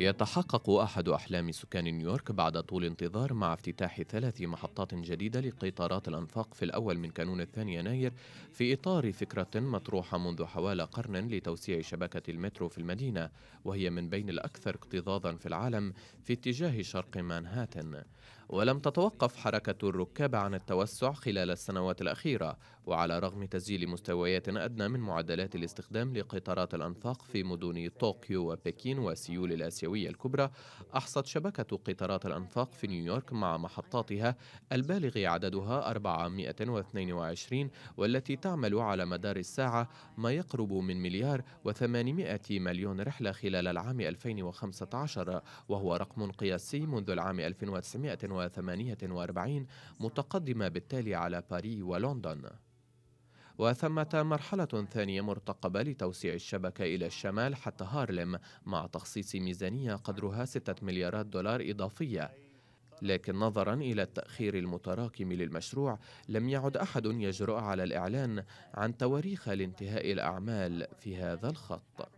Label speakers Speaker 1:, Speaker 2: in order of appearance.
Speaker 1: يتحقق أحد أحلام سكان نيويورك بعد طول انتظار مع افتتاح ثلاث محطات جديدة لقطارات الأنفاق في الأول من كانون الثاني يناير في إطار فكرة مطروحة منذ حوالي قرن لتوسيع شبكة المترو في المدينة وهي من بين الأكثر اكتظاظا في العالم في اتجاه شرق مانهاتن. ولم تتوقف حركة الركاب عن التوسع خلال السنوات الأخيرة وعلى رغم تسجيل مستويات أدنى من معدلات الاستخدام لقطارات الأنفاق في مدن طوكيو وبكين وسيول الآسيوية. الكبرى أحصت شبكة قطارات الأنفاق في نيويورك مع محطاتها البالغ عددها 422 والتي تعمل على مدار الساعة ما يقرب من مليار و800 مليون رحلة خلال العام 2015 وهو رقم قياسي منذ العام 1900 1948 متقدمة بالتالي على باريس ولندن. وثمة مرحلة ثانية مرتقبة لتوسيع الشبكة إلى الشمال حتى هارلم مع تخصيص ميزانية قدرها 6 مليارات دولار إضافية. لكن نظرا إلى التأخير المتراكم للمشروع لم يعد أحد يجرؤ على الإعلان عن تواريخ لانتهاء الأعمال في هذا الخط.